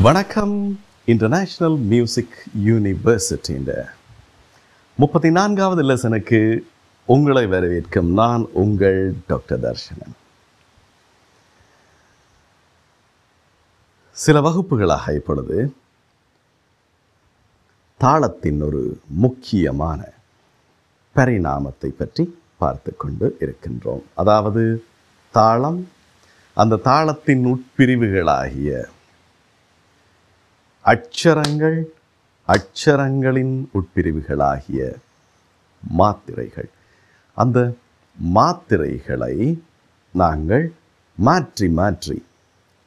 வணக்கம். International music யூனிவர்சிட்டியின் முப்பத்தி நான்காவது லெசனுக்கு உங்களை வரவேற்கும் நான் உங்கள் டாக்டர் தர்ஷனன். சில வகுப்புகளாக இப்பொழுது தாளத்தின் ஒரு முக்கியமான பரிணாமத்தை பற்றி பார்த்து கொண்டு இருக்கின்றோம். அதாவது தாளம் அந்த தாளத்தின் உட்பிரிவுகளாகிய அச்சரங்கள் அச்சரங்களின் உட்பிரிவுகளாகிய மாத்திரைகள். அந்த மாத்திரைகளை நாங்கள் மாற்றி மாற்றி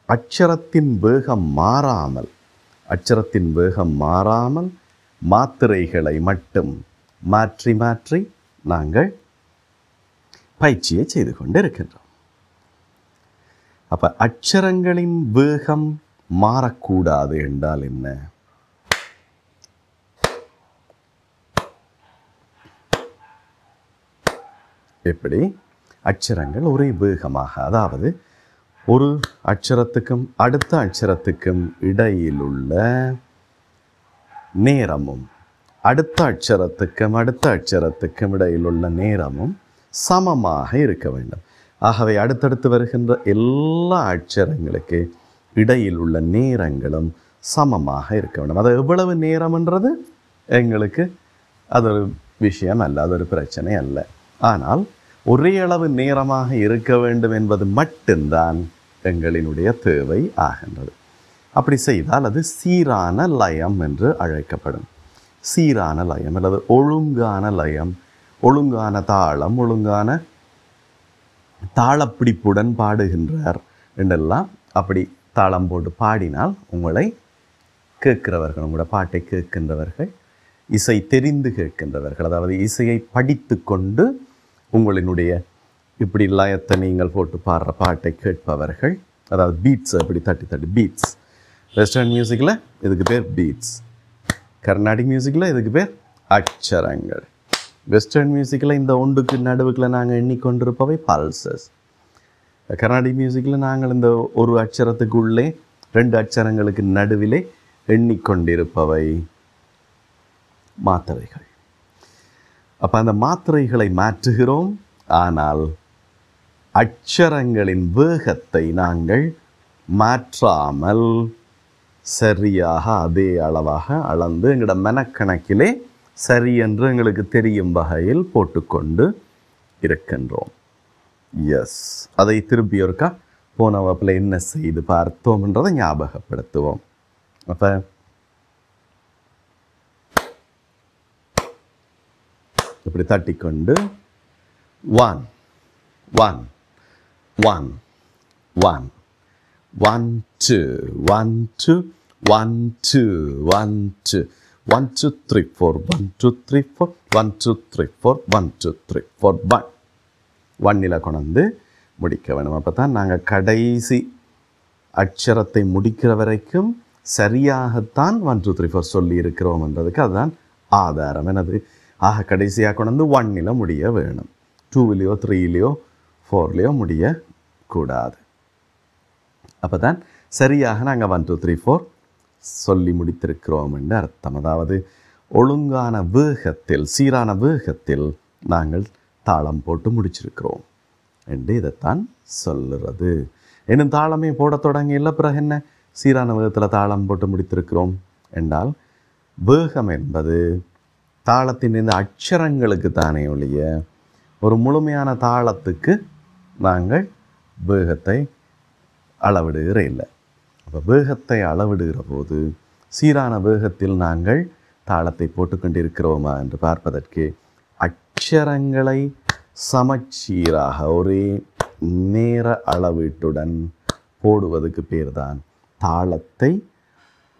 அட்சரத்தின் வேகம் மாறாமல் அட்சரத்தின் வேகம் மாறாமல் மாத்திரைகளை மட்டும் மாற்றி மாற்றி நாங்கள் பயிற்சியை செய்து கொண்டிருக்கின்றோம். அப்போ அப்ப வேகம் மாறக்கூடாது என்றால் என்ன? எப்படி? அட்சரங்கள் ஒரே வேகமாக அதாவது ஒரு அட்சரத்துக்கும் அடுத்த அட்சரத்துக்கும் இடையில் உள்ள நேரமும் அடுத்த அட்சரத்துக்கும் அடுத்த அட்சரத்துக்கும் இடையில் உள்ள நேரமும் சமமாக இருக்க வேண்டும். ஆகவே அடுத்தடுத்து வருகின்ற எல்லா அட்சரங்களுக்கு இடையில் உள்ள நேரங்களும் சமமாக இருக்க வேண்டும். அது எவ்வளவு நேரம்ன்றது எங்களுக்கு அது ஒரு விஷயம் அல்ல அது ஒரு பிரச்சனை அல்ல. ஆனால் ஒரே அளவு நேரமாக இருக்க வேண்டும் என்பது மட்டும்தான் எங்களினுடைய தேவை ஆகின்றது. அப்படி செய்தால் அது சீரான லயம் என்று அழைக்கப்படும். சீரான லயம் அல்லது ஒழுங்கான லயம் ஒழுங்கான தாளம் ஒழுங்கான தாளப்பிடிப்புடன் பாடுகின்றார் என்றெல்லாம் அப்படி தாளம் போட்டு பாடினால் உங்களை கேட்கிறவர்கள் உங்களோட பாட்டை கேட்கின்றவர்கள் இசை தெரிந்து கேட்கின்றவர்கள் அதாவது இசையை படித்து கொண்டு உங்களினுடைய இப்படி லயத்தை நீங்கள் போட்டு பாடுற பாட்டை கேட்பவர்கள் அதாவது பீட்ஸ் இப்படி தட்டி தட்டி பீட்ஸ் வெஸ்டர்ன் மியூசிக்கில் இதுக்கு பேர் பீட்ஸ் கர்நாடிக் மியூசிக்கில் இதுக்கு பேர் அக்ஷரங்கள் வெஸ்டர்ன் மியூசிக்கில் இந்த ஒன்றுக்கு நடுவுக்கில் நாங்கள் எண்ணிக்கொண்டிருப்பவை பல்சஸ் கர்நாடிக் மியூசிக்கில் நாங்கள் இந்த ஒரு அட்சரத்துக்குள்ளே ரெண்டு அட்சரங்களுக்கு நடுவிலே எண்ணிக்கொண்டிருப்பவை மாத்திரைகள். அப்போ அந்த மாத்திரைகளை மாற்றுகிறோம். ஆனால் அட்சரங்களின் வேகத்தை நாங்கள் மாற்றாமல் சரியாக அதே அளவாக அளந்து எங்களோட மனக்கணக்கிலே சரி என்று எங்களுக்கு தெரியும் வகையில் போட்டுக்கொண்டு இருக்கின்றோம். எஸ் அதை திருப்பி ஒருக்கா போன வகுப்பில் என்ன செய்து பார்த்தோம்ன்றதை ஞாபகப்படுத்துவோம். அப்போ இப்படி தட்டிக்கொண்டு one one one one one two one two one two one two one two three four one two three four one two three four one two three four one வண்ணில கொண்டு முடிக்க வேணும் அப்போ தான் நாங்கள் கடைசி அட்சரத்தை முடிக்கிற வரைக்கும் சரியாகத்தான் ஒன் டூ த்ரீ ஃபோர் சொல்லியிருக்கிறோம்ன்றதுக்கு அதுதான் ஆதாரம். எனது ஆக கடைசியாக கொண்டு ஒன்னில் முடிய வேணும். டூவிலையோ த்ரீலேயோ ஃபோர்லேயோ முடியக்கூடாது அப்போ தான் சரியாக நாங்கள் ஒன் டூ த்ரீ ஃபோர் சொல்லி முடித்திருக்கிறோம் என்று அர்த்தம். அதாவது ஒழுங்கான வேகத்தில் சீரான வேகத்தில் நாங்கள் தாளம் போட்டு முடிச்சிருக்கிறோம். என்று இதைத்தான் சொல்லுறது. இன்னும் தாளமே போட தொடங்கியில்ல பிறகு என்ன? சீரான வேகத்தில் தாளம் போட்டு முடித்திருக்கிறோம் என்றால் வேகம் என்பது தாளத்தின் இந்த அட்சரங்களுக்கு தானே ஒழிய ஒரு முழுமையான தாளத்துக்கு நாங்கள் வேகத்தை அளவிடுகிற இல்லை. அப்போ வேகத்தை அளவிடுகிற போது சீரான வேகத்தில் நாங்கள் தாளத்தை போட்டுக்கொண்டிருக்கிறோமா என்று பார்ப்பதற்கு அக்ஷரங்களை சமச்சீராக ஒரே நேர அளவீட்டுடன் போடுவதற்கு பேர் தான் தாளத்தை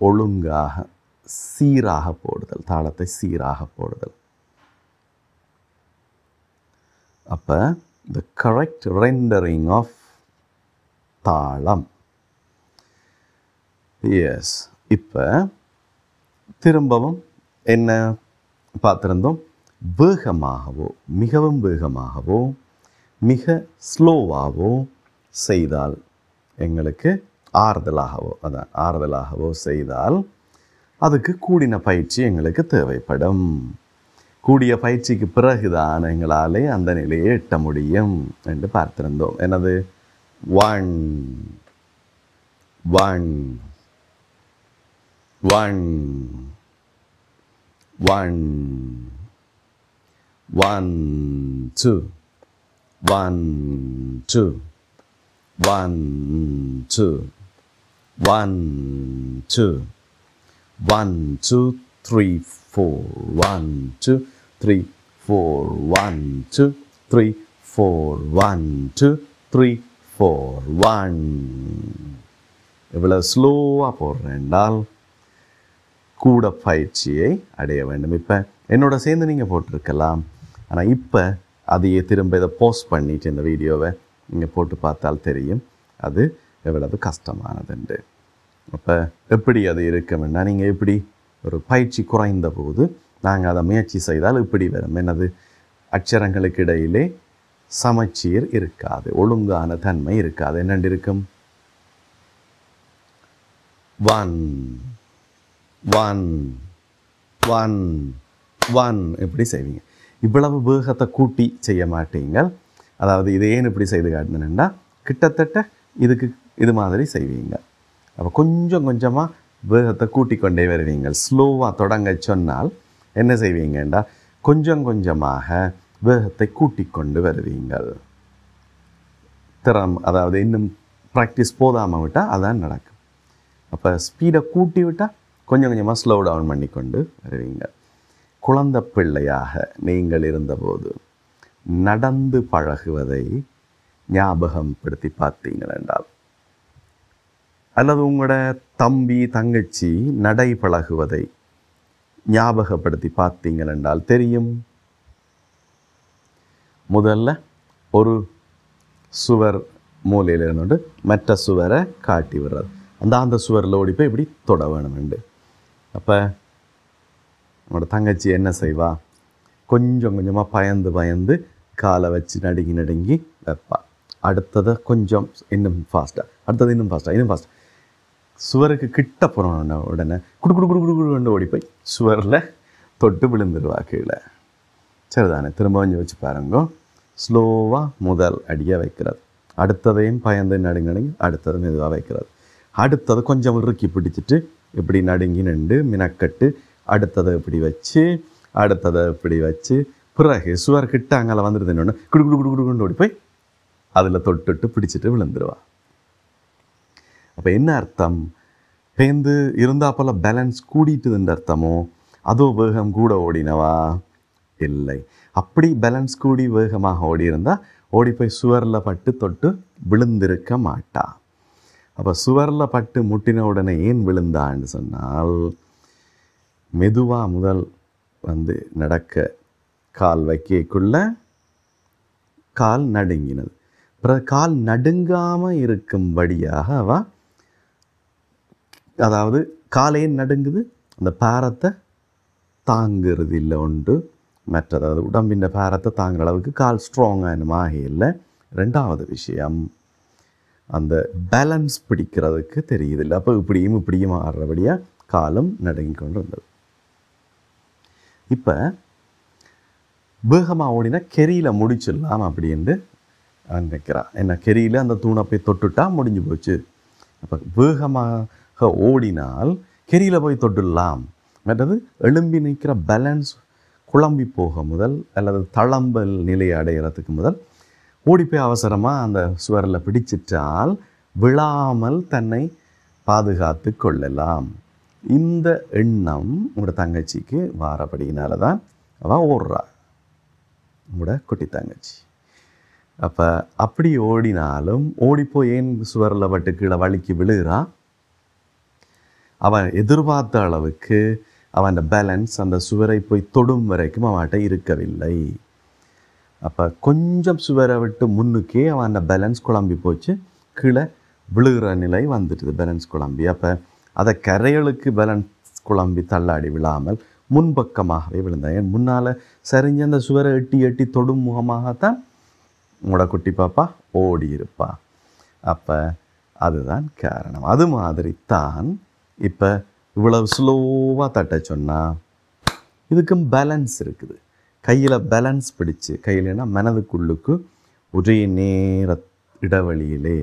ஒழுங்காக சீராக போடுதல் தாளத்தை சீராக போடுதல். அப்போ the correct rendering of thalam. Yes இப்போ திரும்பவும் என்ன பார்த்துருந்தோம்? வேகமாகவோ மிகவும் வேகமாகவோ மிக ஸ்லோவாகவோ செய்தால் எங்களுக்கு ஆறுதலாகவோ அதான் ஆறுதலாகவோ செய்தால் அதுக்கு கூடின பயிற்சி எங்களுக்கு தேவைப்படும். கூடிய பயிற்சிக்கு பிறகுதான் எங்களாலே அந்த நிலையை எட்ட முடியும் என்று பார்த்திருந்தோம். எனது one one one one One, two. One, two. One, two. One, two. One, two, three, four. One, two, three, four. One, two, three, four. One, two, three, four. One. இவ்வளவு ஸ்லோவாக போடுறேன்டால் கூட பயிற்சியை அடைய வேண்டும் இப்போ என்னோட சேர்ந்து நீங்கள் போட்டிருக்கலாம் ஆனால் இப்போ அதையே திரும்ப இதை போஸ்ட் பண்ணிட்டு இந்த வீடியோவை நீங்கள் போட்டு பார்த்தால் தெரியும். அது எவ்வளவு கஷ்டமானதுண்டு. அப்போ எப்படி அது இருக்கும்னா நீங்கள் எப்படி ஒரு பயிற்சி குறைந்த போது நாங்கள் அதை முயற்சி செய்தால் இப்படி வரும். என்னது? அச்சரங்களுக்கு இடையிலே சமச்சீர் இருக்காது. ஒழுங்கான தன்மை இருக்காது. என்னண்டு இருக்கும்? One one one one. இப்படி செய்வீங்க? இவ்வளவு வேகத்தை கூட்டி செய்ய மாட்டீங்க அதாவது இதை ஏன் இப்படி செய்து காட்டினேன்னா கிட்டத்தட்ட இதுக்கு இது மாதிரி செய்வீங்க. அப்போ கொஞ்சம் கொஞ்சமாக வேகத்தை கூட்டி கொண்டே வருவீங்க ஸ்லோவாக தொடங்க சொன்னால் என்ன செய்வீங்கண்டா? கொஞ்சம் கொஞ்சமாக வேகத்தை கூட்டிக் கொண்டு வருவீங்கள். திறம் அதாவது இன்னும் ப்ராக்டிஸ் போதாமல் விட்டால் அதான் நடக்கும். அப்போ ஸ்பீடை கூட்டி விட்டால் கொஞ்சம் கொஞ்சமாக ஸ்லோ டவுன் பண்ணி கொண்டு வருவீங்க. குழந்த பிள்ளையாக நீங்கள் இருந்தபோது நடந்து பழகுவதை ஞாபகம் படுத்தி பார்த்தீங்கள் என்றால் அல்லது உங்களோட தம்பி தங்கச்சி நடை பழகுவதை ஞாபகப்படுத்தி பார்த்தீங்கள் என்றால் தெரியும். முதல்ல ஒரு சுவர் மூலையில் இருந்துட்டு மற்ற சுவரை காட்டி விடுறது. அந்த அந்த சுவரில் ஓடி போய் இப்படி தொட வேணுமெண்டு அப்போ உங்களோட தங்கச்சி என்ன செய்வா? கொஞ்சம் கொஞ்சமாக பயந்து பயந்து காலை வச்சு நடுங்கி நடுங்கி வைப்பா. அடுத்ததை கொஞ்சம் இன்னும் ஃபாஸ்ட்டாக அடுத்தது இன்னும் ஃபாஸ்ட்டாக இன்னும் ஃபாஸ்ட்டாக சுவருக்கு கிட்ட போகிறோம் உடனே குடு குடு குடு குடு குடுன்னு ஓடி போய் சுவரில் தொட்டு விழுந்துருவா கீழே. சரிதானே திரும்ப கொஞ்சம் வச்சு பாருங்க. ஸ்லோவாக முதல் அடியாக வைக்கிறது. அடுத்ததையும் பயந்து நடுங்கி நடுங்கி அடுத்தது மெதுவாக வைக்கிறது. அடுத்தது கொஞ்சம் இறுக்கி பிடிச்சிட்டு இப்படி நடுங்கி நின்று மினக்கட்டு அடுத்ததை இப்படி வச்சு அடுத்ததை இப்படி வச்சு பிறகு சுவர் கிட்ட அங்கே வந்துடுது இன்னொன்று குடு குடு குடு குடுன்னு ஓடி போய் அதில் தொட்டுட்டு பிடிச்சிட்டு விழுந்துருவா. அப்போ என்ன அர்த்தம்? பேந்து இருந்தா போல் பேலன்ஸ் கூடிட்டுதுன்ற அர்த்தமோ? அதோ வேகம் கூட ஓடினவா? இல்லை. அப்படி பேலன்ஸ் கூடி வேகமாக ஓடி இருந்தால் ஓடி போய் சுவரில் பட்டு தொட்டு விழுந்திருக்க மாட்டா. அப்போ சுவரில் பட்டு முட்டின உடனே ஏன் விழுந்தான்னு சொன்னால் மெதுவாக முதல் வந்து நடக்க கால் வைக்கக்குள்ள கால் நடுங்கினது. பிறகு கால் நடுங்காமல் இருக்கும்படியாக அவ அதாவது காலையே நடுங்குது? அந்த பாரத்தை தாங்கிறது இல்லை உண்டு மற்றதாவது அதாவது உடம்பின் பாரத்தை தாங்குற அளவுக்கு கால் ஸ்ட்ராங்காக இல்லை ரெண்டாவது விஷயம் அந்த பேலன்ஸ் பிடிக்கிறதுக்கு தெரியுது இல்லை. அப்போ இப்படியும் இப்படியும் ஆடுறபடியாக காலும் நடுங்கி கொண்டு இருந்தது இப்போ வேகமாக ஓடினா கெரியில் முடிச்சிடலாம் அப்படின்ட்டு நினைக்கிறான். என்ன கெரியில் அந்த தூணை போய் தொட்டுட்டா முடிஞ்சு போச்சு. அப்போ வேகமாக ஓடினால் கெரியில் போய் தொட்டுடலாம். மற்றது எழும்பி நிற்கிற பேலன்ஸ் குழம்பி போக முதல் அல்லது தளம்பல் நிலையை அடைகிறதுக்கு முதல் ஓடி போய் அவசரமாக அந்த சுவரில் பிடிச்சிட்டால் விழாமல் தன்னை பாதுகாத்து கொள்ளலாம். இந்த எண்ணம் உங்களோட தங்கச்சிக்கு வாரபடியினால தான் அவள் ஓடுறா. உங்களோட குட்டி தங்கச்சி. அப்போ அப்படி ஓடினாலும் ஓடிப்போ ஏன் சுவரில் பட்டு கீழே வழுக்கி விழுகிறா? அவன் எதிர்பார்த்த அளவுக்கு அவன் பேலன்ஸ் அந்த சுவரை போய் தொடும் வரைக்கும் அவன்கிட்ட இருக்கவில்லை. அப்போ கொஞ்சம் சுவரை விட்டு முன்னுக்கே அவன் அந்த பேலன்ஸ் குழம்பி போச்சு. கீழே விழுகிற நிலை வந்துட்டுது பேலன்ஸ் குழம்பி. அப்போ அதை கரைகளுக்கு பேலன்ஸ் குழம்பி தள்ளாடி விழாமல் முன்பக்கமாகவே விழுந்தேன். ஏன்? முன்னால் சரிஞ்ச அந்த சுவரை எட்டி எட்டி தொடும் முகமாகத்தான் உங்களோட குட்டி பாப்பா ஓடி இருப்பா அப்போ அதுதான் காரணம். அது மாதிரி தான் இப்போ இவ்வளவு ஸ்லோவாக தட்ட சொன்னால் இதுக்கும் பேலன்ஸ் இருக்குது. கையில் பேலன்ஸ் பிடிச்சு கையிலனா மனதுக்குள்ளுக்கு ஒரே நேர இடைவெளியிலே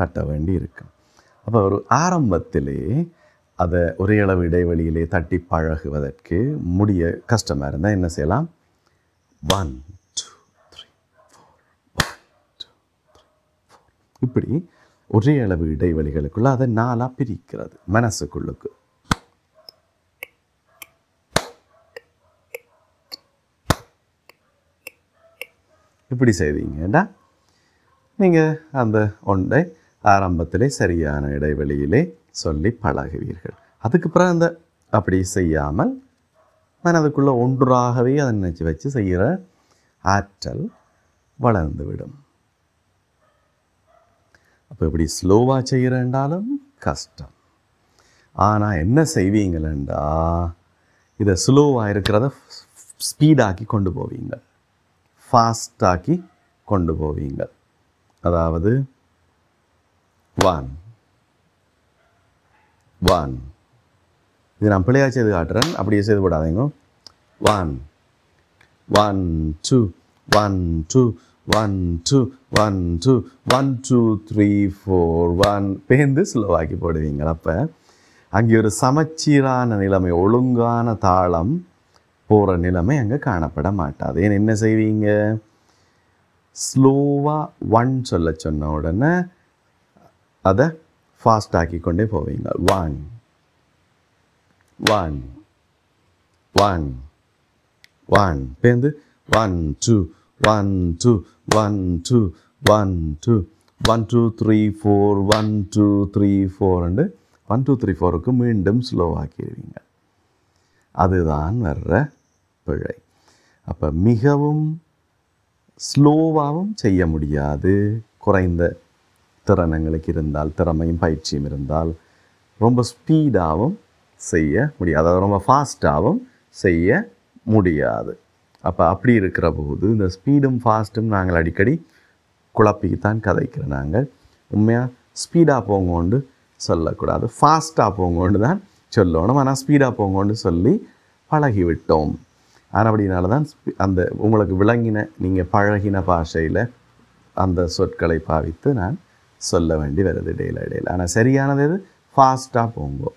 தட்ட வேண்டி இருக்கும் அப்போ ஒரு ஆரம்பத்திலே அதை ஒரே அளவு இடைவெளியிலே தட்டி பழகுவதற்கு முடிய கஷ்டமாக இருந்தால் என்ன செய்யலாம்? One two three four one two three four இப்படி ஒரே அளவு இடைவெளிகளுக்குள்ள அதை நாலாக பிரிக்கிறது மனசுக்குள்ளுக்கு. இப்படி செய்வீங்கடா நீங்கள் அந்த ஒன்றை ஆரம்பத்திலே சரியான இடைவெளியிலே சொல்லி பழகுவீர்கள். அதுக்கு அந்த அப்படி செய்யாமல் மனதுக்குள்ளே ஒன்றாகவே அதை நினச்சி வச்சு செய்கிற ஆற்றல் வளர்ந்துவிடும். அப்போ இப்படி ஸ்லோவாக செய்கிறேன்டாலும் கஷ்டம். ஆனால் என்ன செய்வீங்களேண்டா? இதை ஸ்லோவாக இருக்கிறத ஸ்பீடாக்கி கொண்டு போவீங்க. ஃபாஸ்டாக்கி கொண்டு போவீங்க. அதாவது ஒன் ஒன் இது நான் பிள்ளையா செய்து காட்டுறேன். அப்படியே செய்து போடாதீங்க. One one two one two one two one two one two three four one பேர்ந்து ஸ்லோவாக்கி போடுவீங்க. அப்போ அங்கே ஒரு சமச்சீரான நிலைமை ஒழுங்கான தாளம் போகிற நிலைமை அங்கே காணப்பட மாட்டாது. ஏன் என்ன செய்வீங்க? ஸ்லோவாக ஒன் சொல்ல சொன்ன உடனே அதை ஃபாஸ்ட் ஆக்கி கொண்டே போவீங்க ஒன் ஒன் ஒன் ஒன் பேருந்து one two one two one two one two one two three four one two three ஃபோர்ண்டு one two three ஃபோருக்கு மீண்டும் ஸ்லோவாக்கிடுவீங்க அதுதான் வர்ற பிழை அப்போ மிகவும் ஸ்லோவாகவும் செய்ய முடியாது குறைந்த திறனங்களுக்கு இருந்தால் திறமையும் பயிற்சியும் இருந்தால் ரொம்ப ஸ்பீடாகவும் செய்ய முடியாது. அதாவது ரொம்ப ஃபாஸ்ட்டாகவும் செய்ய முடியாது. அப்போ அப்படி இருக்கிற போது இந்த ஸ்பீடும் ஃபாஸ்ட்டும் நாங்கள் அடிக்கடி குழப்பித்தான் கதைக்கிறோம் நாங்கள். உண்மையாக ஸ்பீடாக போங்கோண்டு சொல்லக்கூடாது. ஃபாஸ்ட்டாக போங்கோண்டு தான் சொல்லணும். ஆனால் ஸ்பீடாக போங்கோண்டு சொல்லி பழகிவிட்டோம். அப்படினால தான் அந்த உங்களுக்கு விளங்கின நீங்கள் பழகின பாஷையில் அந்த சொற்களை பாவித்து நான் சொல்ல வேண்டி வருது இடையில இடையில ஆனால் சரியானது எது? ஃபாஸ்ட்டாக போங்கோ.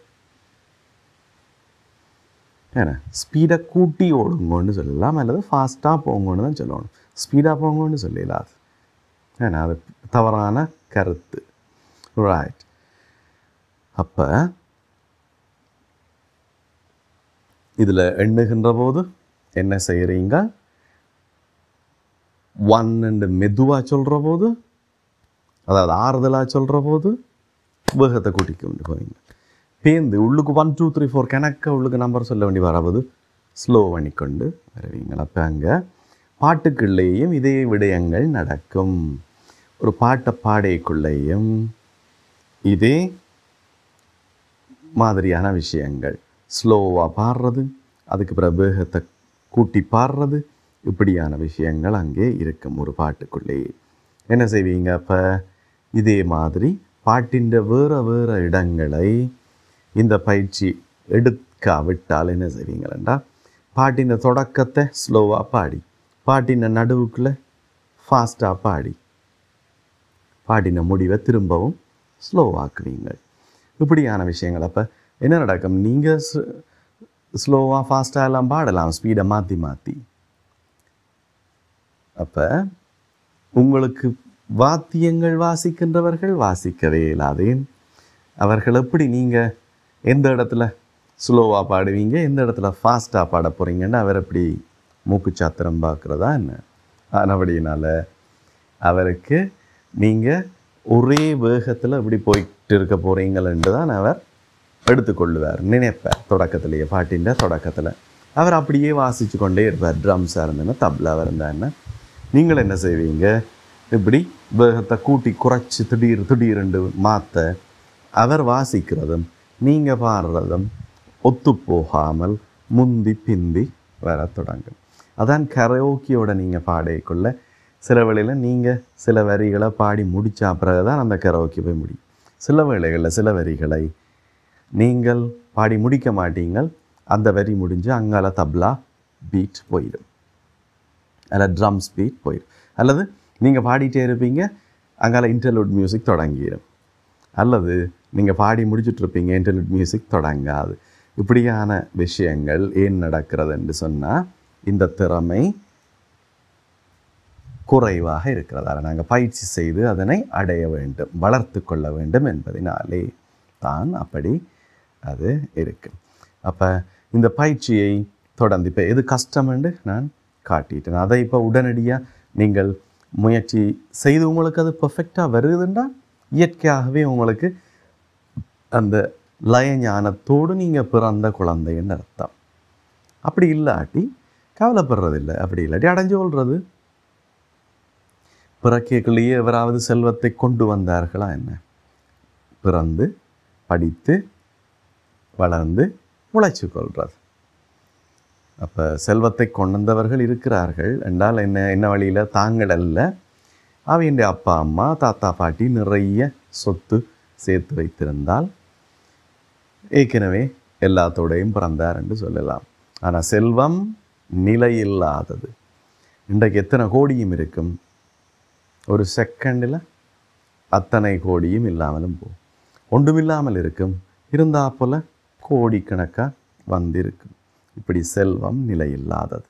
ஏன்னா ஸ்பீடை கூட்டி ஓடுங்கன்னு சொல்லலாம் அல்லது ஃபாஸ்ட்டாக போங்கன்னு தான் சொல்லணும். ஸ்பீடாக போங்கன்னு சொல்லலாது ஏன்னா அது தவறான கருத்து. ரைட் அப்போ இதில் எண்ணுகின்ற போது என்ன செய்கிறீங்க ஒன்னு மெதுவாக சொல்கிற போது அதாவது ஆறுதலாக சொல்கிற போது வேகத்தை கூட்டிக்க வேண்டி போவீங்க. பேந்து உள்ளுக்கு ஒன் டூ த்ரீ ஃபோர் கணக்க உள்ளுக்கு நம்பர் சொல்ல வேண்டி வரவது ஸ்லோ பண்ணிக்கொண்டு வருவீங்க. அப்போ அங்கே பாட்டுக்குள்ளேயும் இதே விடயங்கள் நடக்கும். ஒரு பாட்டை பாடைக்குள்ளேயும் இதே மாதிரியான விஷயங்கள். ஸ்லோவாக பாடுறது அதுக்கு பிறகு வேகத்தை கூட்டி பாடுறது இப்படியான விஷயங்கள் அங்கே இருக்கும் ஒரு பாட்டுக்குள்ளேயே. என்ன செய்வீங்க அப்போ? இதே மாதிரி பாட்டின்ற வேறு வேறு இடங்களை இந்த பயிற்சி எடுக்காவிட்டால் என்ன செய்வீங்களா பாட்டின தொடக்கத்தை ஸ்லோவாக பாடி. பாட்டின நடுவுக்குள்ளே ஃபாஸ்ட்டாக பாடி. பாட்டின முடிவை திரும்பவும் ஸ்லோவாக்குவீங்க இப்படியான விஷயங்கள் அப்போ என்ன நடக்கும்? நீங்கள் ஸ்லோவாக ஃபாஸ்ட்டாக எல்லாம் பாடலாம். ஸ்பீடை மாற்றி மாற்றி அப்போ உங்களுக்கு வாத்தியங்கள் வாசிக்கின்றவர்கள் வாசிக்கவே இல்லாதேன் அவர்கள் எப்படி நீங்கள் எந்த இடத்துல ஸ்லோவாக பாடுவீங்க எந்த இடத்துல ஃபாஸ்ட்டாக பாட போகிறீங்கன்னு அவர் எப்படி மூக்குச்சாத்திரம் பார்க்குறதா என்ன? ஆனபடியினால் அவருக்கு நீங்கள் ஒரே வேகத்தில் இப்படி போயிட்டு இருக்க போகிறீங்களென்று தான் அவர் எடுத்துக்கொள்ளுவார் நினைப்பார். தொடக்கத்திலேயே பாட்டின் தொடக்கத்தில். அவர் அப்படியே வாசித்து கொண்டே இருப்பார். ட்ரம்ஸாக இருந்தேன்னா தப்லாவாக இருந்தாருன்னா நீங்கள் என்ன செய்வீங்க? இப்படி வேகத்தை கூட்டி குறைச்சி திடீர் திடீரென்று மாற்ற அவர் வாசிக்கிறதும் நீங்கள் பாடுறதும் ஒத்துப்போகாமல் முந்தி பிந்தி வர தொடங்கும். அதான் கரோக்கியோட நீங்கள் பாடையக்குள்ள சில வேளையில் நீங்கள் சில வரிகளை பாடி முடித்தா பிறகு தான் அந்த கரோக்கி போய் முடியும். சில வேளைகளில் சில வரிகளை நீங்கள் பாடி முடிக்க மாட்டீங்கள் அந்த வரி முடிஞ்சு அங்கால தப்லா பீட் போயிடும். அல்ல ட்ரம்ஸ் பீட் போயிடும். அல்லது நீங்கள் பாடிட்டே இருப்பீங்க. அங்கால இன்டர்லூட் மியூசிக் தொடங்கிடும் அல்லது நீங்கள் பாடி முடிச்சுட்ருப்பீங்க இன்டர்லூட் மியூசிக் தொடங்காது. இப்படியான விஷயங்கள் ஏன் நடக்கிறது என்று சொன்னால் இந்த திறமை குறைவாக இருக்கிறதால நாங்கள் பயிற்சி செய்து அதனை அடைய வேண்டும் வளர்த்து கொள்ள வேண்டும் என்பதினாலே தான் அப்படி அது இருக்கு. அப்போ இந்த பயிற்சியை தொடர்ந்து இப்போ எது கஷ்டம்னு நான் காட்டிட்டேன். அதை இப்போ உடனடியாக நீங்கள் முயற்சி செய்து உங்களுக்கு அது பர்ஃபெக்டாக வருதுன்னா இயற்கையாகவே உங்களுக்கு அந்த லய ஞானத்தோடு நீங்கள் பிறந்த குழந்தைன்னு அர்த்தம். அப்படி இல்லாட்டி கவலைப்படுறதில்லை. அப்படி இல்லாட்டி அடைஞ்சு கொள்வது. பிறக்கைக்குள்ளேயே எவராவது செல்வத்தை கொண்டு வந்தார்களா என்ன? பிறந்து படித்து வளர்ந்து உழைச்சு கொள்வது. அப்போ செல்வத்தை கொண்டவர்கள் இருக்கிறார்கள் என்றால் என்ன என்ன வழியில்? தாங்கள் அல்ல அவையுடைய அப்பா அம்மா தாத்தா பாட்டி நிறைய சொத்து சேர்த்து வைத்திருந்தால் ஏற்கனவே எல்லாத்தோடையும் பிறந்தார் என்று சொல்லலாம். ஆனால் செல்வம் நிலையில்லாதது. இன்றைக்கு எத்தனை கோடியும் இருக்கும்? ஒரு செகண்டில் அத்தனை கோடியும் இல்லாமலும் போகும். ஒன்றுமில்லாமல் இருக்கும். இருந்தால் போல் கோடிக்கணக்காக வந்திருக்கும். இப்படி செல்வம் நிலையில்லாதது.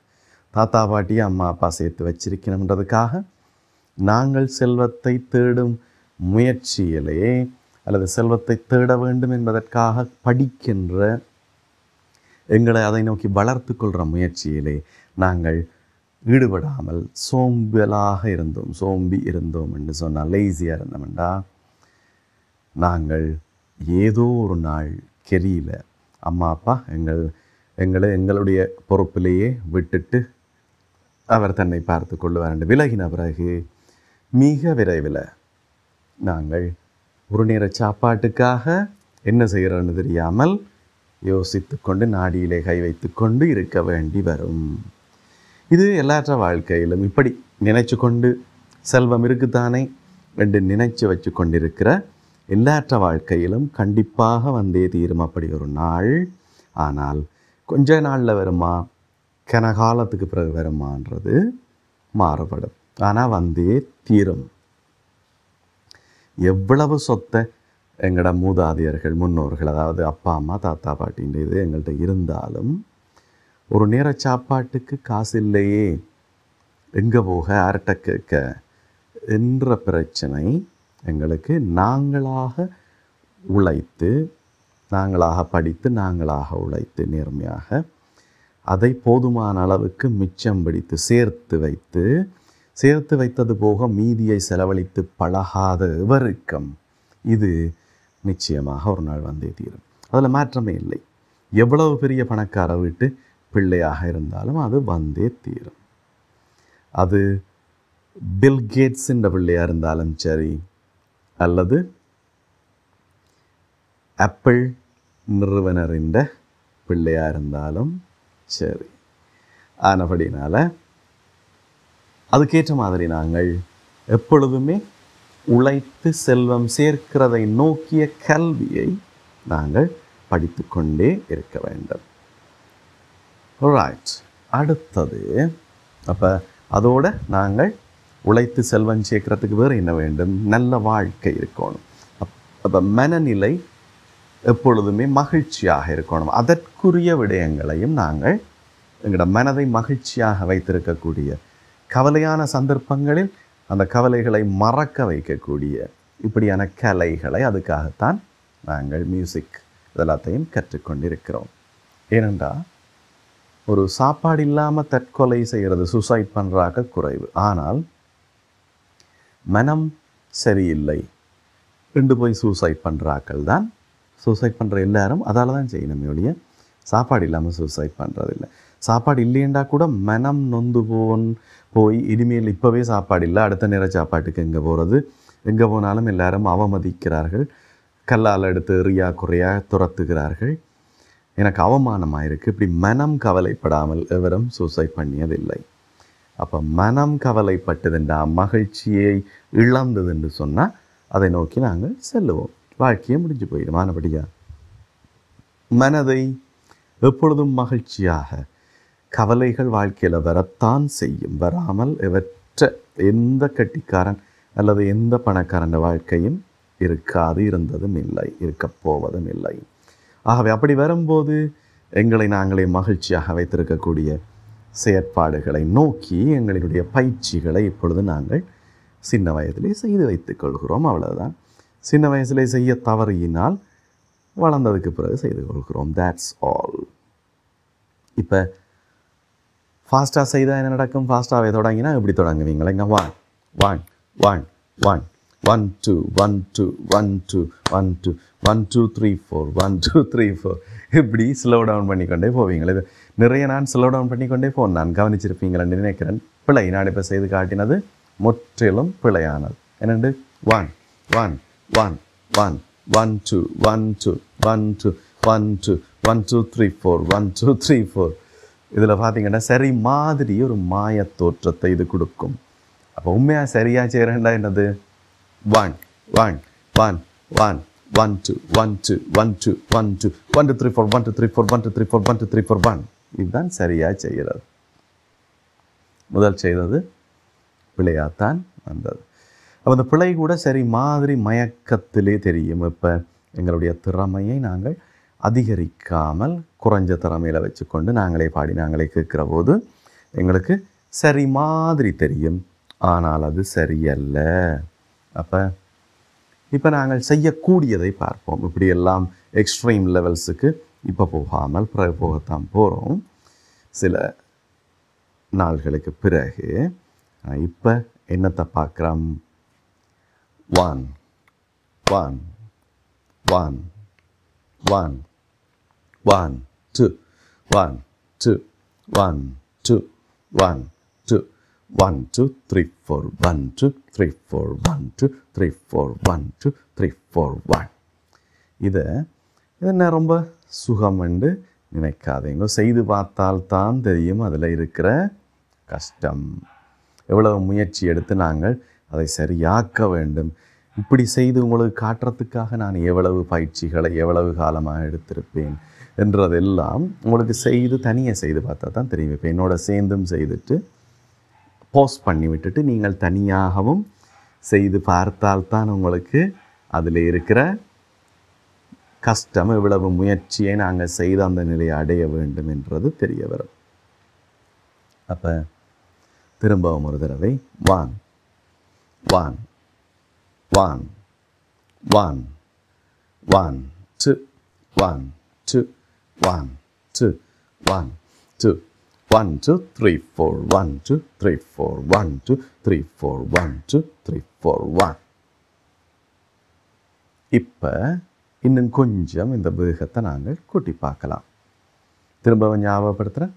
தாத்தா பாட்டி அம்மா அப்பா சேர்த்து வச்சிருக்கணுன்றதுக்காக நாங்கள் செல்வத்தை தேடும் முயற்சியிலே அல்லது செல்வத்தை தேட வேண்டும் என்பதற்காக படிக்கின்ற எங்களை அதை நோக்கி வளர்த்து கொள்கிற முயற்சியிலே நாங்கள் ஈடுபடாமல் சோம்பலாக இருந்தோம் சோம்பி இருந்தோம் என்று சொன்னால் லேசியாக இருந்தோம்டா. நாங்கள் ஏதோ ஒரு நாள் கெரியில அம்மா அப்பா எங்கள் எங்களை எங்களுடைய பொறுப்பிலேயே விட்டுட்டு அவர் தன்னை பார்த்து கொள்ளுவார் என்று விலகின பிறகு மிக விரைவில் நாங்கள் ஒரு நேர சாப்பாட்டுக்காக என்ன செய்கிறோன்னு தெரியாமல் யோசித்து கொண்டு நாடியிலே கை வைத்து கொண்டு இருக்க வேண்டி வரும். இது எல்லாற்ற வாழ்க்கையிலும் இப்படி நினைச்சு கொண்டு செல்வம் இருக்குத்தானே என்று நினைச்சு வச்சு கொண்டிருக்கிற எல்லாற்ற வாழ்க்கையிலும் கண்டிப்பாக வந்தே தீரும் அப்படி ஒரு நாள். ஆனால் கொஞ்ச நாளில் வருமா? கன காலத்துக்கு பிறகு வருமான்றது மாறுபடும். ஆனால் வந்தே தீரும். எவ்வளவு சொத்தை எங்களோட மூதாதையர்கள் முன்னோர்கள் அதாவது அப்பா அம்மா தாத்தா பாட்டின்ற இது எங்கள்கிட்ட இருந்தாலும் ஒரு நேர சாப்பாட்டுக்கு காசு இல்லையே எங்கே போக யார்கிட்ட கேட்க என்ற பிரச்சனை எங்களுக்கு நாங்களாக உழைத்து நாங்களாக படித்து நாங்களாக உழைத்து நேர்மையாக அதை போதுமான அளவுக்கு மிச்சம் பிடித்து சேர்த்து வைத்து சேர்த்து வைத்தது போக மீதியை செலவழித்து பழகாத இவருக்கம் இது நிச்சயமாக ஒரு நாள் வந்தே தீரும். அதில் மாற்றமே இல்லை. எவ்வளவு பெரிய பணக்கார வீட்டு பிள்ளையாக இருந்தாலும் அது வந்தே தீரும். அது பில் கேட்ஸின்ற பிள்ளையாக இருந்தாலும் சரி அல்லது ஆப்பிள் நிறுவனரின் பிள்ளையாக இருந்தாலும் சரி. ஆனபடினால் அதுக்கேற்ற மாதிரி நாங்கள் எப்பொழுதுமே உழைத்து செல்வம் சேர்க்கிறதை நோக்கிய கல்வியை நாங்கள் படித்துக்கொண்டே இருக்க வேண்டும். ரைட் அடுத்தது அப்போ அதோடு நாங்கள் உழைத்து செல்வம் சேர்க்கறதுக்கு வேறு என்ன வேண்டும்? நல்ல வாழ்க்கை இருக்கணும். அப்போ மனநிலை எப்பொழுதுமே மகிழ்ச்சியாக இருக்கணும். அதற்குரிய விடயங்களையும் நாங்கள் எங்களோட மனதை மகிழ்ச்சியாக வைத்திருக்கக்கூடிய கவலையான சந்தர்ப்பங்களில் அந்த கவலைகளை மறக்க வைக்கக்கூடிய இப்படியான கலைகளை அதுக்காகத்தான் நாங்கள் மியூசிக் இதெல்லாத்தையும் கற்றுக்கொண்டிருக்கிறோம். ஏனென்றால் ஒரு சாப்பாடு இல்லாமல் தற்கொலை செய்கிறது சூசைட் பண்ணுறாக்க குறைவு. ஆனால் மனம் சரியில்லை ரெண்டு போய் சூசைட் பண்ணுறாக்கள் தான் சூசைட் பண்ணுற எல்லாரும் அதால் தான் செய்யணும். ஒழிய சாப்பாடு இல்லாமல் சூசைட் பண்ணுறதில்ல சாப்பாடு இல்லையண்டா கூட மனம் நொந்து போன் போய் இனிமேல் இப்போவே சாப்பாடு இல்லை அடுத்த நேர சாப்பாட்டுக்கு எங்கே போகிறது எங்கே போனாலும் எல்லாரும் அவமதிக்கிறார்கள். கல்லால் எடுத்து ரியா குறையா துரத்துகிறார்கள். எனக்கு அவமானமாக இருக்குது இப்படி மனம் கவலைப்படாமல் எவரும் சூசைட் பண்ணியதில்லை. அப்போ மனம் கவலைப்பட்டதுண்டா? மகிழ்ச்சியை இழந்தது என்று சொன்னால் அதை நோக்கி நாங்கள் செல்லுவோம். வாழ்க்கையே முடிஞ்சு போயிடுமானபடியா மனதை எப்பொழுதும் மகிழ்ச்சியாக கவலைகள் வாழ்க்கையில் வரத்தான் செய்யும். வராமல் இவற்ற எந்த கட்டிக்காரன் அல்லது எந்த பணக்காரன் வாழ்க்கையும் இருக்காது இருந்ததும் இல்லை இருக்கப் போவதும் இல்லை. ஆகவே அப்படி வரும்போது எங்களை நாங்களே மகிழ்ச்சியாக வைத்திருக்கக்கூடிய செயற்பாடுகளை நோக்கி எங்களுடைய பயிற்சிகளை இப்பொழுது நாங்கள் சின்ன வயதிலே செய்து வைத்துக் கொள்கிறோம். அவ்வளவுதான். சின்ன வயசில் செய்ய தவறியினால் வளர்ந்ததுக்கு பிறகு செய்து கொள்கிறோம். தேட்ஸ் ஆல் இப்போ ஃபாஸ்ட்டாக செய்தால் என்ன நடக்கும்? ஃபாஸ்ட்டாகவே தொடங்கினா எப்படி தொடங்குவீங்களா. இங்கே one one one one one two one two one two one two one two three four one two three four இப்படி ஸ்லோ டவுன் பண்ணிக்கொண்டே போவீங்களே. இது நிறைய நான் ஸ்லோ டவுன் பண்ணிக்கொண்டே போன் நான் கவனிச்சிருப்பீங்களேன்னு நினைக்கிறேன். பிழை நான் இப்போ செய்து காட்டினது முற்றிலும் பிழையானது. என்னண்டு? One one one one one two, one two, one two, one two, one two three four one two three four இதில் பார்த்தீங்கன்னா சரி மாதிரி ஒரு மாயத் தோற்றத்தை இது கொடுக்கும் அப்போ உண்மையாக சரியாக செய்கிறேன்டா என்னது one one one one one two one two one two one two one two three four one two three four one two three four one two three four one இதுதான் சரியாக செய்கிறது முதல் செய்தது பிழையாத்தான் வந்தது அப்போ அந்த பிழை கூட சரி மாதிரி மயக்கத்திலே தெரியும். இப்போ எங்களுடைய திறமையை நாங்கள் அதிகரிக்காமல் குறைஞ்ச திறமையில் வச்சுக்கொண்டு நாங்களே பாடி நாங்களே கேட்குற போது எங்களுக்கு சரி மாதிரி தெரியும். ஆனால் அது சரியல்ல. அப்போ இப்போ நாங்கள் செய்யக்கூடியதை பார்ப்போம். இப்படியெல்லாம் எக்ஸ்ட்ரீம் லெவல்ஸுக்கு இப்போ போகாமல் பிறகு போகத்தான் போகிறோம் சில நாள்களுக்கு பிறகு இப்போ என்னத்தை பார்க்குறோம்? One one one one one two one two one two one two one two three, four one two three, four one two three, four one two three, four one இதை என்ன ரொம்ப சுகம் என்று நினைக்காதீங்க. செய்து பார்த்தால்தான் தெரியும். அதில் இருக்கிற கஷ்டம். எவ்வளவு முயற்சி எடுத்து நாங்கள் அதை சரியாக்க வேண்டும். இப்படி செய்து உங்களுக்கு காட்டுறதுக்காக நான் எவ்வளவு பயிற்சிகளை எவ்வளவு காலமாக எடுத்திருப்பேன் என்றதெல்லாம் உங்களுக்கு செய்து தனியாக செய்து பார்த்தா தான் தெரியும். இப்போ என்னோட சேர்ந்தும் செய்துட்டு போஸ்ட் பண்ணி விட்டுட்டு நீங்கள் தனியாகவும் செய்து பார்த்தால்தான் உங்களுக்கு அதில் இருக்கிற கஷ்டம் எவ்வளவு முயற்சியை நாங்கள் செய்து அந்த நிலையை அடைய வேண்டும் என்றது தெரிய வரும். அப்போ திரும்பவும் ஒரு தடவை வாங்க one one one one two, one two, one two, one two, one two, three four one two three four one two three four one two three four one இப்போ இன்னும் கொஞ்சம் இந்த வேகத்தை நாங்கள் கூட்டி பார்க்கலாம். திரும்ப ஞாபகப்படுத்துகிறேன்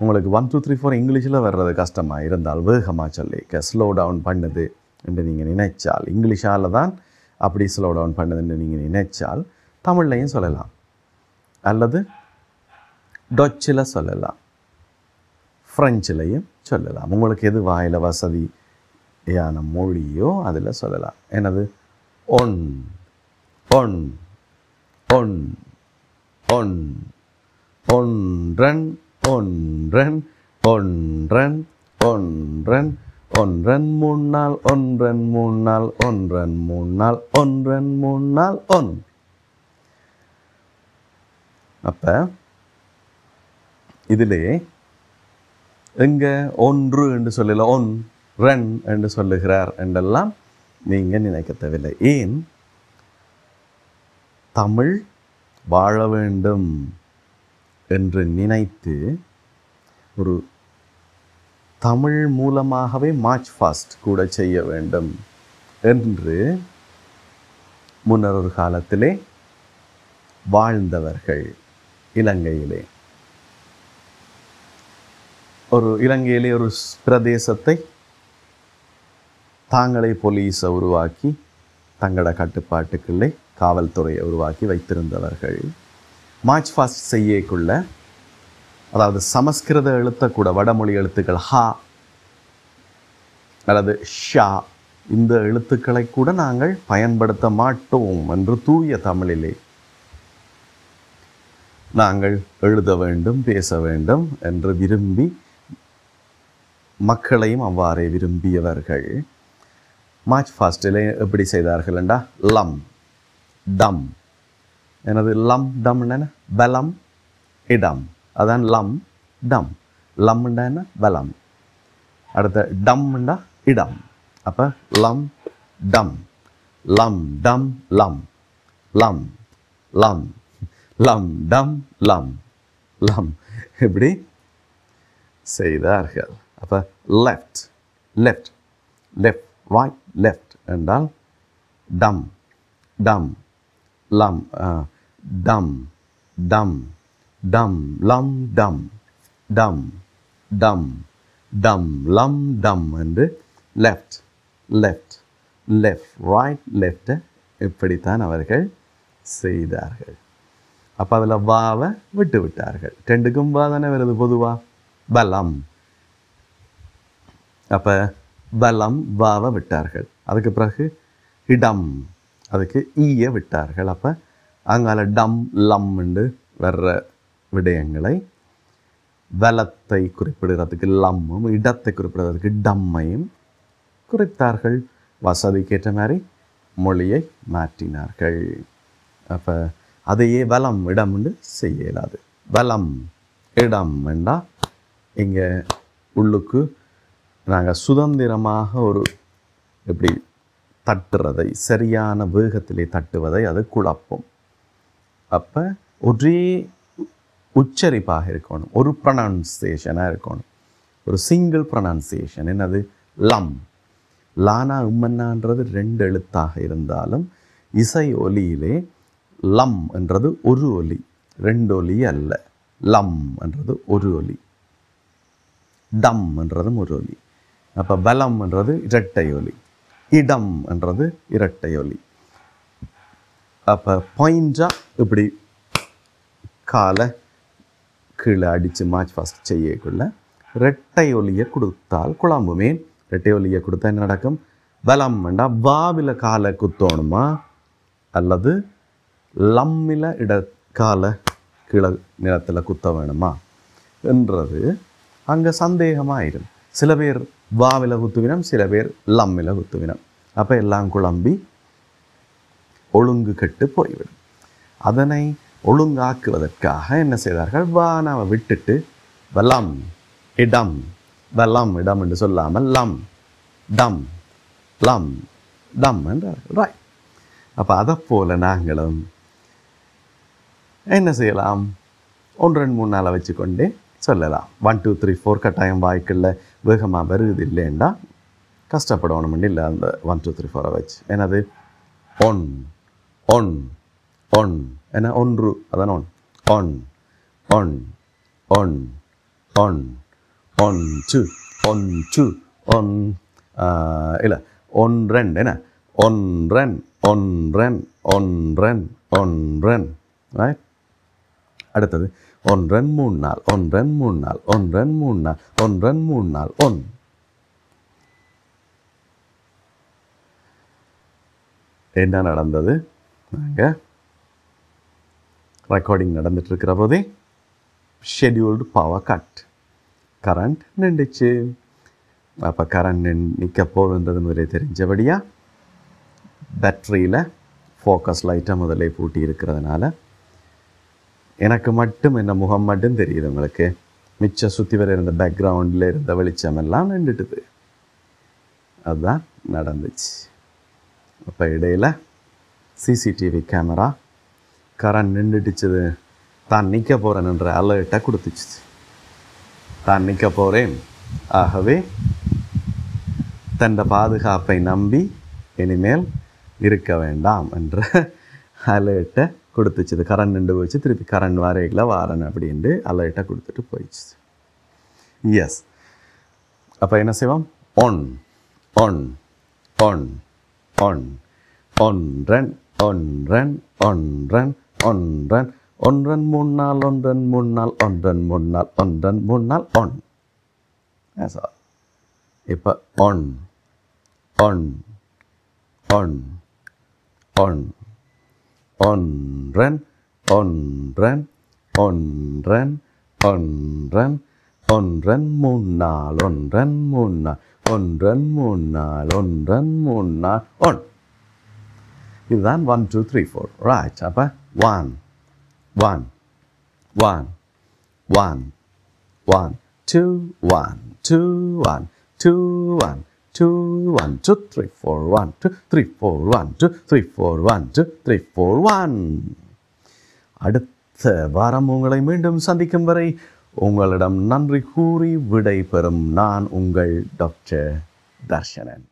உங்களுக்கு ஒன் டூ த்ரீ ஃபோர் இங்கிலீஷில் வர்றது கஷ்டமாக இருந்தால் வேகமாக சொல்லி ஸ்லோ டவுன் பண்ணுது. என்று நீங்கள் நினைச்சால் இங்கிலீஷால் தான் அப்படி ஸ்லோ டவுன் பண்ணுதுன்னு நீங்கள் நினைச்சால் தமிழ்லையும் சொல்லலாம் அல்லது டொச்சில் சொல்லலாம் ஃப்ரெஞ்சிலையும் சொல்லலாம் உங்களுக்கு எது வாயில் வசதியான மொழியோ அதில் சொல்லலாம் எனது ஒன் ஒன் ஒன் ஒன் ஒன்றன் ஒன்றன் ஒன்றன் ஒன்றன் ஒன்றன் முன்னால் ஒன்றன் முன்னால் ஒன்றன் முன்னால் ஒன்றன் முன்னால் ஒன். அப்போ இதிலே எங்கே ஒன்று என்று சொல்லல ஒன் ரன் என்று சொல்லுகிறார் என்றெல்லாம் நீங்கள் நினைக்க தேவையில்லை ஏன்? தமிழ் வாழ வேண்டும் என்று நினைத்து ஒரு தமிழ் மூலமாகவே மார்ச் ஃபாஸ்ட் கூட செய்ய வேண்டும் என்று முன்னர் ஒரு காலத்திலே வாழ்ந்தவர்கள் இலங்கையிலே. ஒரு இலங்கையிலே ஒரு பிரதேசத்தை தாங்களே போலீஸை உருவாக்கி தங்களோட கட்டுப்பாட்டுக்குள்ளே காவல்துறையை உருவாக்கி வைத்திருந்தவர்கள். மார்ச் ஃபாஸ்ட் செய்யக்குள்ள அதாவது சமஸ்கிருத எழுத்த கூட வடமொழி எழுத்துக்கள் ஹா அல்லது ஷா இந்த எழுத்துக்களை கூட நாங்கள் பயன்படுத்த மாட்டோம் என்று தூய தமிழிலே. நாங்கள் எழுத வேண்டும் பேச வேண்டும் என்று விரும்பி மக்களையும் அவ்வாறே விரும்பியவர்கள். மார்ச் ஃபாஸ்டில் எப்படி செய்தார்கள் என்றா லம் டம் எனது லம் டம் என்ன? பலம் இடம் அதான் லம் டம். லம்ண்டா என்ன வலம். அடுத்த டம்ண்டா இடம். அப்போ லம் டம். லம் டம் லம். லம் லம். லம் டம் லம். லம். இப்படி செய்தார்கள். அப்போ left left left right left என்றால் டம் டம். லம் டம் டம். டம் லம் டம் டம் டம் டம் லம் டம் என்று லெஃப்ட் லெஃப்ட் லெஃப்ட் ரைட் லெஃப்ட்டை இப்படித்தான் அவர்கள் செய்தார்கள். அப்போ அதில் வாவை விட்டு விட்டார்கள். ரெண்டுக்கும் வா தானே வருது பொதுவாக பலம். அப்போ பலம் வாவை விட்டார்கள். அதுக்கு பிறகு இடம் அதுக்கு ஈய விட்டார்கள். அப்போ அங்கால டம் லம் என்று வர்ற விடயங்களை வலத்தை குறிப்பிடுறதுக்கு லம்மும் இடத்தை குறிப்பிடுறதுக்கு டம்மையும் குறித்தார்கள். வசதிக்கேற்ற மாதிரி மொழியை மாற்றினார்கள். அப்போ அதையே வலம் இடம்னு செய்ய இயலாது. வலம் இடம் வேண்டா இங்கே உள்ளுக்கு நாங்கள் சுதந்திரமாக ஒரு எப்படி தட்டுறதை சரியான வேகத்திலே தட்டுவதை அது குழப்பம். அப்போ ஒரே உச்சரிப்பாக இருக்கணும். ஒரு ப்ரொனவுன்சியேஷனாக இருக்கணும். ஒரு சிங்கிள் ப்ரொனவுன்சியேஷன் என்னது? லம் லானா உம்மன்னான்றது ரெண்டு எழுத்தாக இருந்தாலும் இசை ஒலியிலே லம் என்றது ஒரு ஒலி ரெண்டு ஒலி அல்ல. லம் என்றது ஒரு ஒலி. டம் என்றதும் ஒரு ஒலி. அப்போ பலம் என்றது இரட்டை ஒலி. இடம் என்றது இரட்டை ஒலி. அப்போ பாயிண்டாக இப்படி காலை கீழே அடித்து மார்ச் ஃபாஸ்ட் செய்யக்குள்ள ரெட்டை ஒலியை கொடுத்தால் குழம்புமே. ரெட்டை ஒலியை கொடுத்தா என்ன நடக்கும்? வலம் வேண்டாம். வாவில் காலை குத்தோணுமா? அல்லது லம்மில் இட காலை கீழே நிலத்தில் குத்த வேணுமா? என்றது அங்கே சந்தேகமாயிடும் சில பேர் வாவில் குத்துவினம் சில பேர் லம்மில் குத்துவினம் அப்போ எல்லாம் குழம்பி ஒழுங்கு கெட்டு போய்விடும். அதனை ஒழுங்காக்குவதற்காக என்ன செய்தார்கள்? வானாவை விட்டுட்டு வலம் இடம் வலம் இடம் என்று சொல்லாமல் லம் டம் லம் டம் என்றார்கள். ராய் அப்போ அதை போல் நாங்களும் என்ன செய்யலாம்? ஒன்று ரெண்டு மூணு நாளை வச்சுக்கொண்டே சொல்லலாம். ஒன் டூ த்ரீ ஃபோர் கட்டாயம் வாய்க்குள்ள வேகமாக வருது இல்லைண்டா கஷ்டப்படணும் இல்லை அந்த ஒன் டூ த்ரீ ஃபோரை வச்சு. என்னது? ஒன் ஒன் ஒன் ஏன்னா ஒன்று அதான் one one one one one one two one two one இல்லை ஒன்றன் என்ன ஒன்றன் ஒன்றன் ஒன்றன் ஒன்றன் ரைட் அடுத்தது ஒன்றன் மூணு நாள் ஒன்றன் மூணு நாள் ஒன்றன் மூணு நாள் ஒன்றன் மூணு நாள் ஒன் என்ன நடந்தது நாங்கள் ரெக்கார்டிங் நடந்துட்டுருக்கிற போதே ஷெடியூல்டு பவர் கட் கரண்ட் நின்றுச்சு அப்போ கரண்ட் நிற்க போகுதுன்றது முதலே தெரிஞ்சபடியாக பேட்டரியில் ஃபோக்கஸ் லைட்டாக முதலே பூட்டி இருக்கிறதுனால எனக்கு மட்டும் என்ன முகம் மட்டும் தெரியுது உங்களுக்கு. மிச்ச சுற்றி வர இருந்த பேக்ரவுண்டில் இருந்த வெளிச்சம் எல்லாம் நின்றுட்டுது அதுதான் நடந்துச்சு. அப்போ இடையில் சிசிடிவி கேமரா கரண்ட் நின்றுட்டுச்சது தான் நிற்க போகிறேன் என்ற அலர்ட்டை கொடுத்துச்சு தான் நிற்க போகிறேன் ஆகவே தன் பாதுகாப்பை நம்பி இனிமேல் இருக்க வேண்டாம் என்ற அலர்ட்டை கொடுத்துச்சுது கரண்ட் நின்று போச்சு திருப்பி கரண்ட் வரையில் வாரன் அப்படின்ட்டு அலர்ட்டை கொடுத்துட்டு போயிடுச்சு எஸ் அப்போ என்ன செய்வோம் ஒன் ஒன் ஒன் ஒன் ஒன்றன் ஒன்றன் ஒன்றன் ஒன்றன் ஒன்றன் முன்னால் ஒன்றன் முன்னால் ஒன்றன் முன்னால் ஒன்றன் முன்னால் ஒன் That's all. இப்போ ஒன் ஒன் ஒன் ஒன் ஒன்றன் ஒன்றன் ஒன்றன் ஒன்றன் ஒன்றன் முன்னால் ஒன்றன் முன்னால் ஒன்றன் முன்னால் ஒன்றன் முன்னால் ஒன் இதுதான் one two three four right அப்போ one, one, one, one, one, two, one, two, one, two, one, two, one, two, three, four, one, two, three, four, one, two, three, four, one, two, three, four, one. அடுத்த வாரம் உங்களை மீண்டும் சந்திக்கும் வரை உங்களிடம் நன்றி கூறி விடை பெறும் நான் உங்கள் டாக்டர் தர்ஷனன்